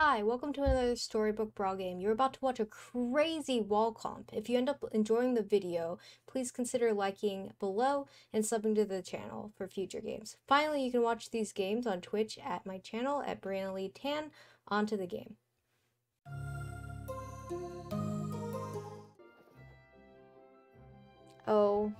Hi, welcome to another Storybook Brawl game. You're about to watch a crazy wall comp. If you end up enjoying the video, please consider liking below and subbing to the channel for future games. Finally, you can watch these games on Twitch at my channel at Breanna Lee Tan. On to the game. Oh.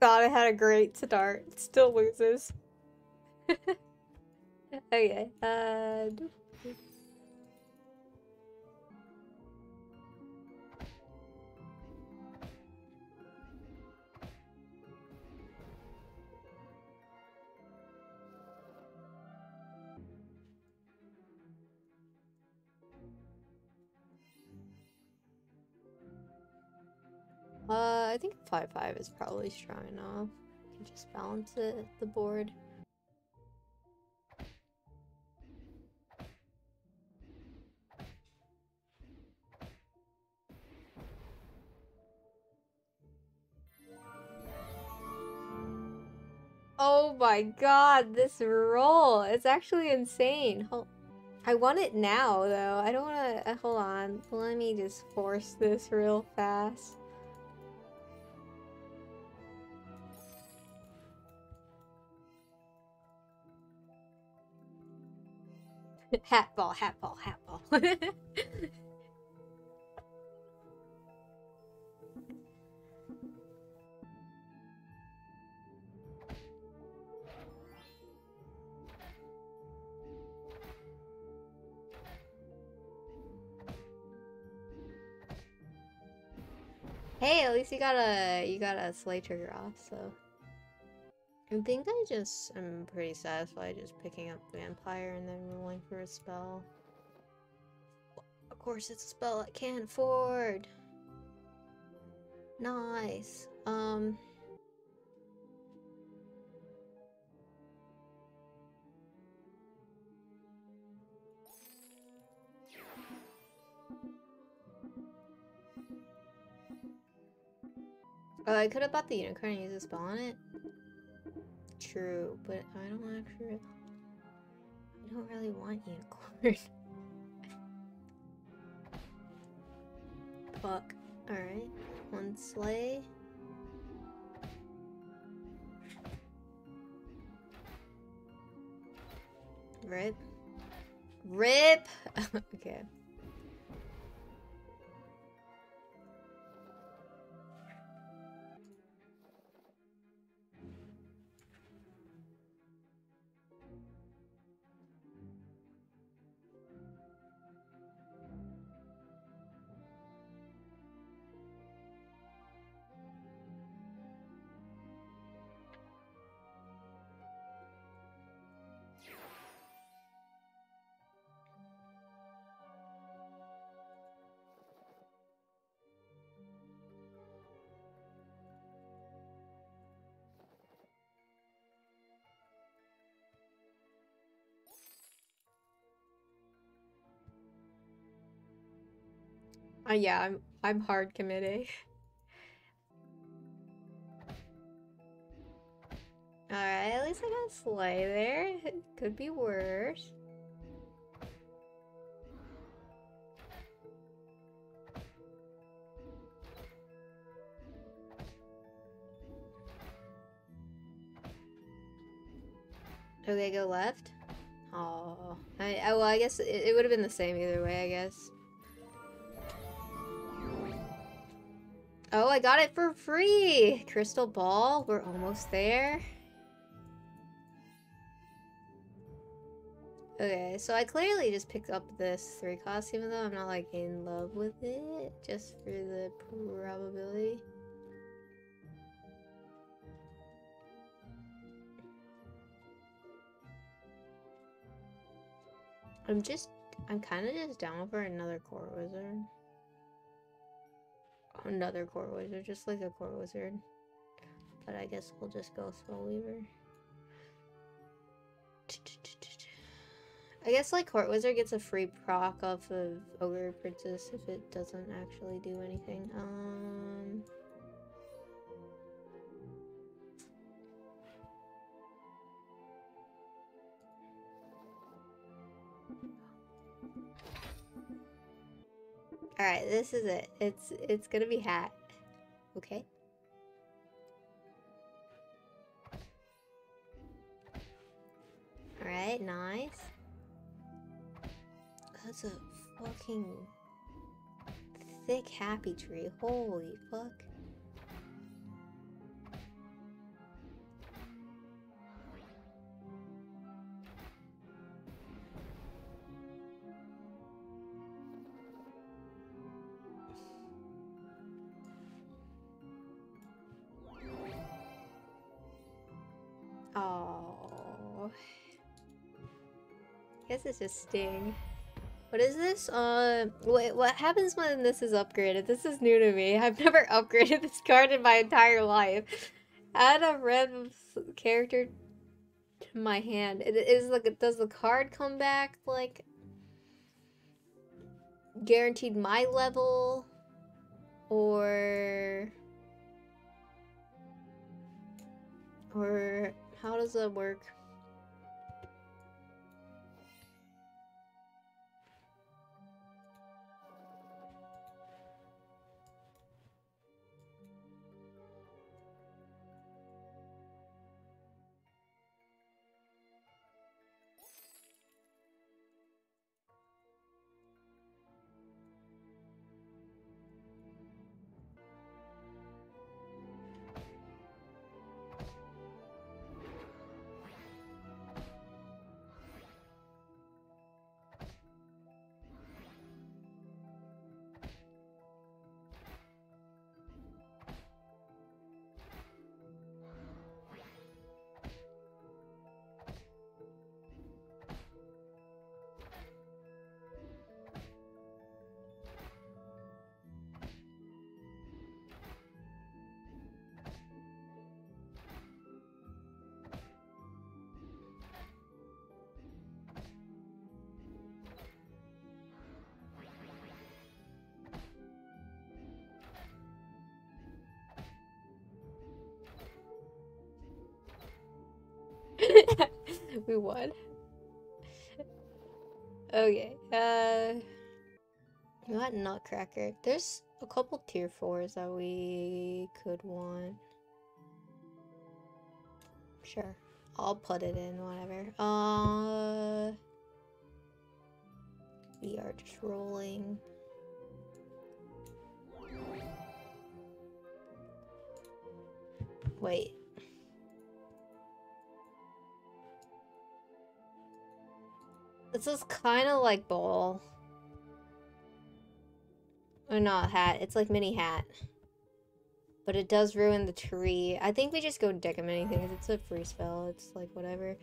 Thought I had a great start. Still loses. okay. Uh. Uh, I think 5-5 is probably strong enough. You can just balance it, the board. Oh my god, this roll! It's actually insane. Hold I want it now, though. I don't want to... Uh, hold on. Let me just force this real fast. hat ball, hat ball, hat ball. hey, at least you got a you got a slay trigger off, so I think I just am pretty satisfied just picking up the Vampire and then rolling for a spell. Of course, it's a spell I can't afford. Nice. Um... Oh, I could have bought the unicorn and used a spell on it. True, but I don't actually... I don't really want unicorn. Fuck. Alright. One slay. Rip. RIP! okay. Uh, yeah, I'm I'm hard committing. Alright, at least I got Slay there. It could be worse. Okay, go left. Oh, I, I well, I guess it, it would have been the same either way. I guess. Oh, I got it for free! Crystal ball, we're almost there. Okay, so I clearly just picked up this 3 cost even though I'm not like in love with it, just for the probability. I'm just, I'm kind of just down for another Court Wizard another Court Wizard, just like a Court Wizard. But I guess we'll just go Soul Weaver. I guess like Court Wizard gets a free proc off of Ogre Princess if it doesn't actually do anything. Um, Alright, this is it. It's it's gonna be hat. Okay. Alright, nice. That's a fucking thick happy tree. Holy fuck. I guess it's just Sting. What is this? Uh, wait, what happens when this is upgraded? This is new to me. I've never upgraded this card in my entire life. Add a red character to my hand. It is like, does the card come back like guaranteed my level or or how does that work? we won. Okay, uh... We got Nutcracker. There's a couple tier 4s that we could want. Sure. I'll put it in, whatever. Uh... We are just rolling. Wait. This is kind of like ball. Or not hat. It's like mini hat. But it does ruin the tree. I think we just go deck him anything. It's a free spell. It's like whatever.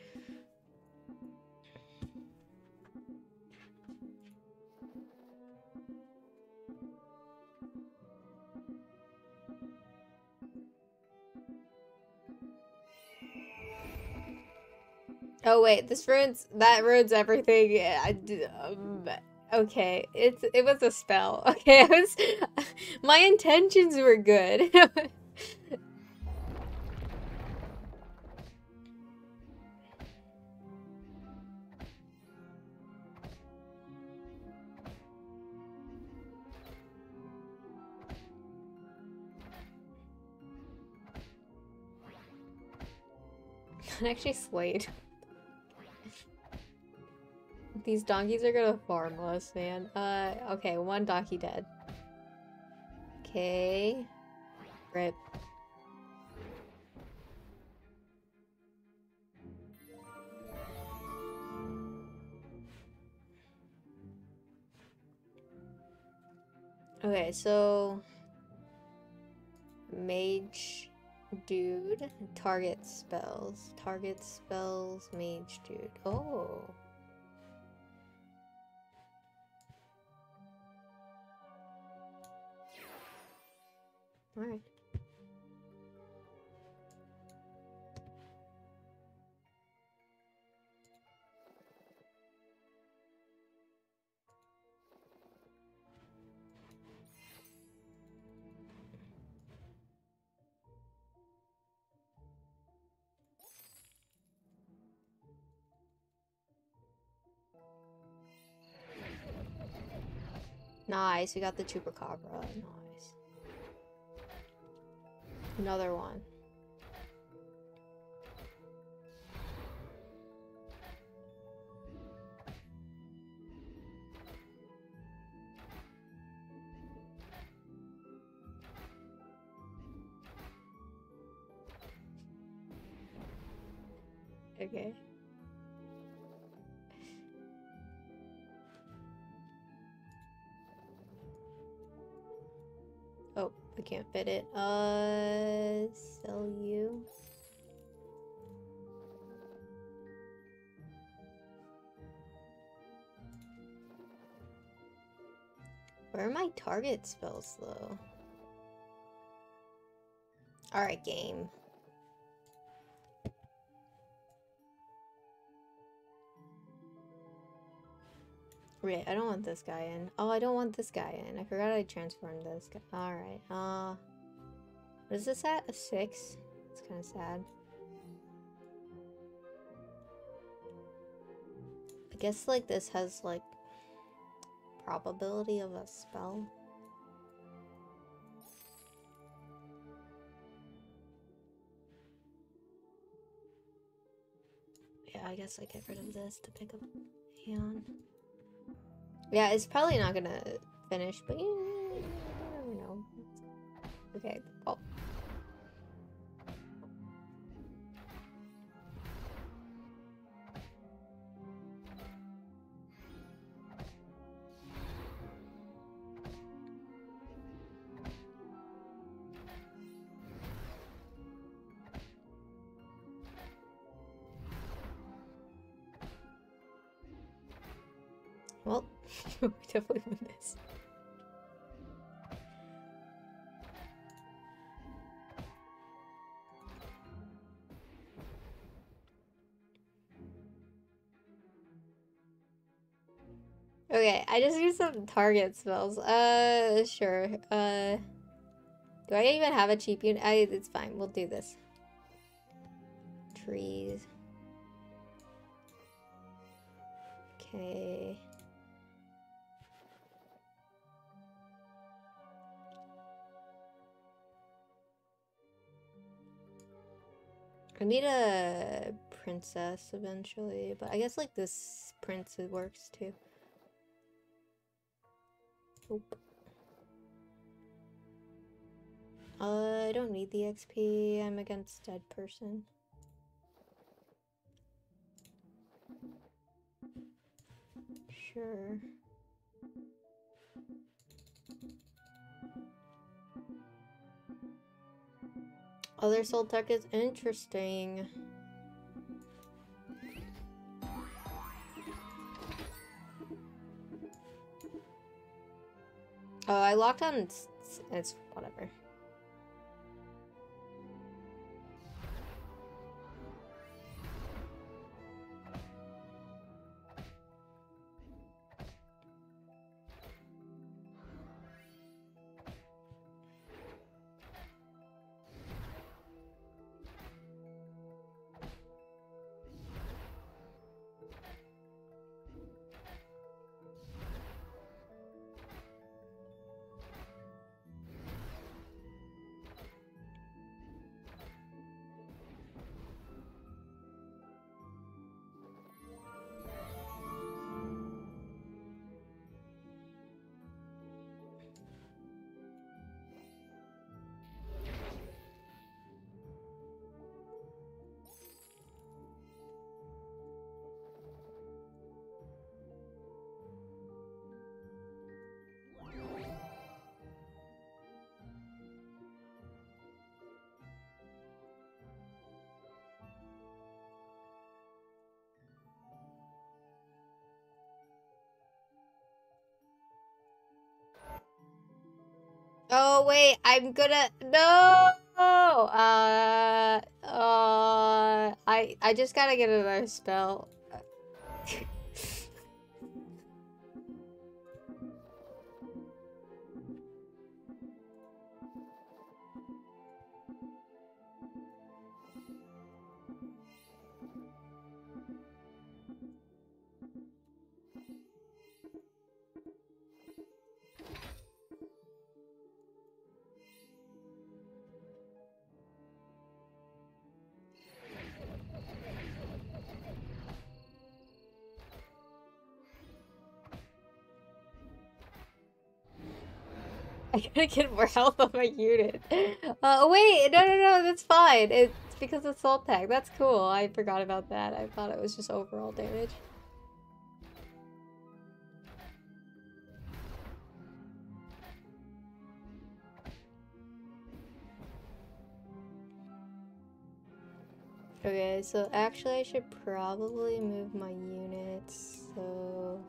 Oh wait, this ruins that ruins everything. I um, okay, it's it was a spell. Okay, I was my intentions were good. actually slayed. These donkeys are gonna farm us, man. Uh, okay, one donkey dead. Okay. Rip. Okay, so... Mage dude. Target spells. Target spells, mage dude. Oh. Alright. Nice, we got the chupacabra. Nice. Another one. Can't fit it. Uh, sell you. Where are my target spells, though? Alright, game. Wait, I don't want this guy in. Oh, I don't want this guy in. I forgot I transformed this guy. Alright, uh... What is this at? A 6? It's kind of sad. I guess, like, this has, like, probability of a spell. Yeah, I guess I get rid of this to pick up Aeon. Yeah, it's probably not gonna finish, but you, never know. Okay. Well, we definitely win this. Okay, I just need some target spells. Uh, sure. Uh, do I even have a cheap unit? I, it's fine. We'll do this. Trees. Okay. I need a princess eventually, but I guess like this prince works too. Uh, I don't need the XP. I'm against dead person. Sure. Other Soltak is interesting. Oh, I locked on. It's, it's whatever. Oh wait, I'm gonna no. Uh, uh, I I just gotta get another spell. I gotta get more health on my unit. Uh, wait, no, no, no, that's fine. It's because of Soltak. That's cool. I forgot about that. I thought it was just overall damage. Okay, so actually I should probably move my units so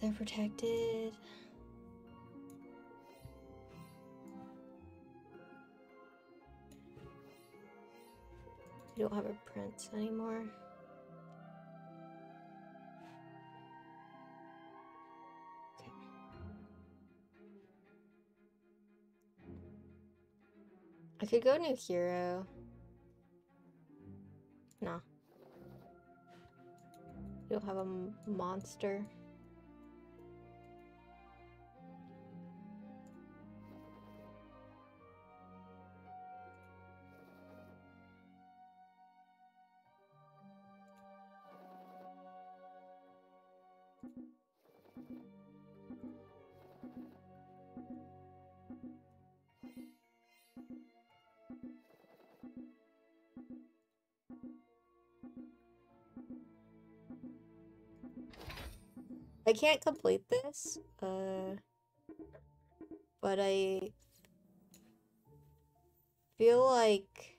they're protected. We don't have a prince anymore. Okay. I could go new hero. No. You don't have a monster. I can't complete this, uh, but I feel like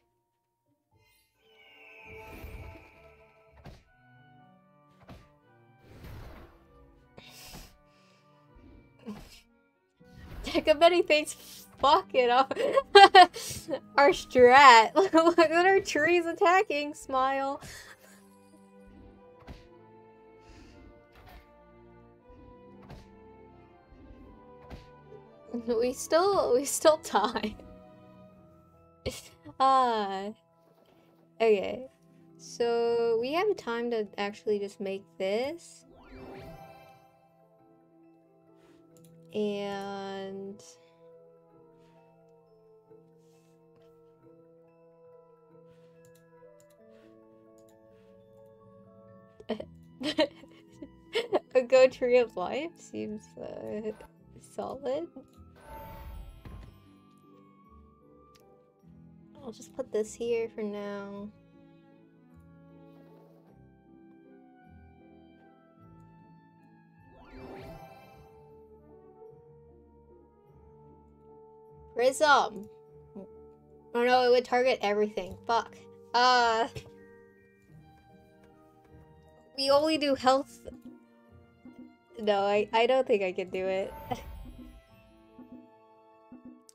Take a many things Fuck it up our strat. Look at our trees attacking, smile. we still we still tie. Ah. uh, okay. So we have time to actually just make this. And a go tree of life seems uh, solid. I'll just put this here for now. Prism! Oh no, it would target everything. Fuck. Uh... We only do health... No, I, I don't think I can do it.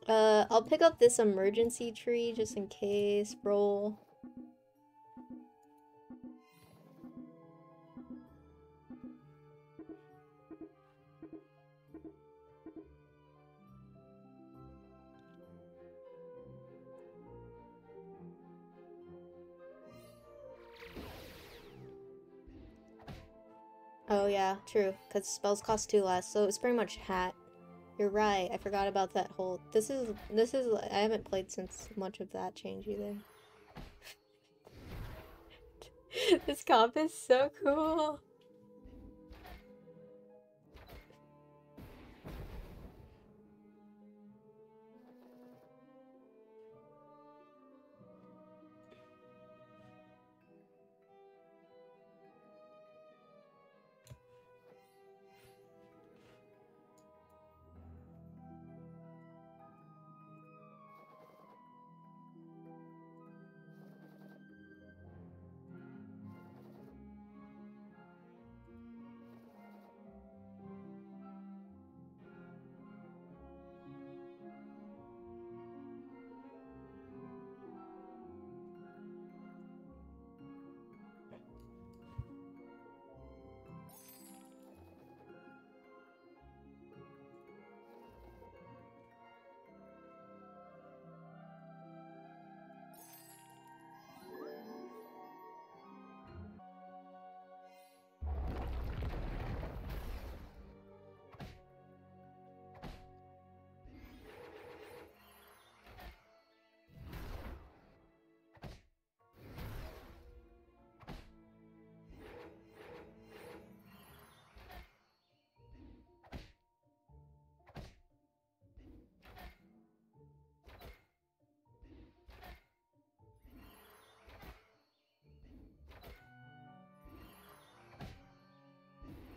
Uh, I'll pick up this emergency tree just in case. Roll. Oh yeah, true. Because spells cost two less, so it's pretty much hat. You're right. I forgot about that whole. This is this is. I haven't played since much of that change either. this comp is so cool.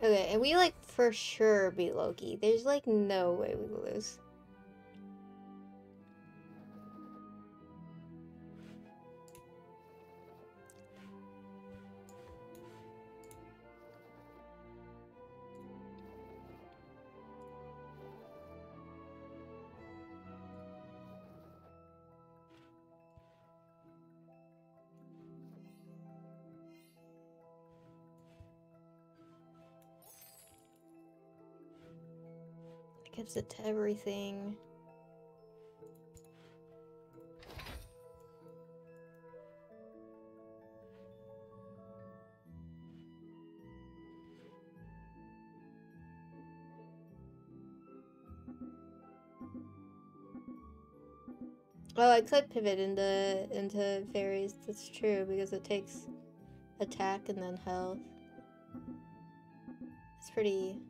Okay, and we like for sure beat Loki. There's like no way we lose. Gives it everything. Oh, I could pivot into into fairies. That's true because it takes attack and then health. It's pretty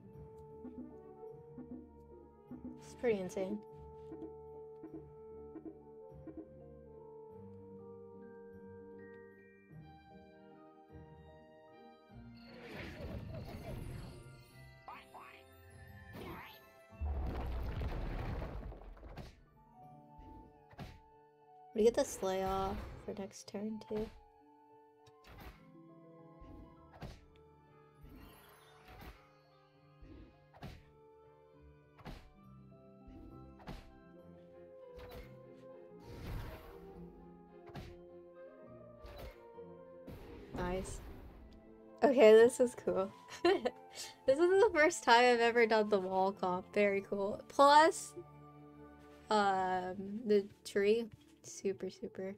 pretty insane. We get the slay off for next turn too. Is cool. this is the first time I've ever done the wall comp. Very cool. Plus, um, the tree. Super, super.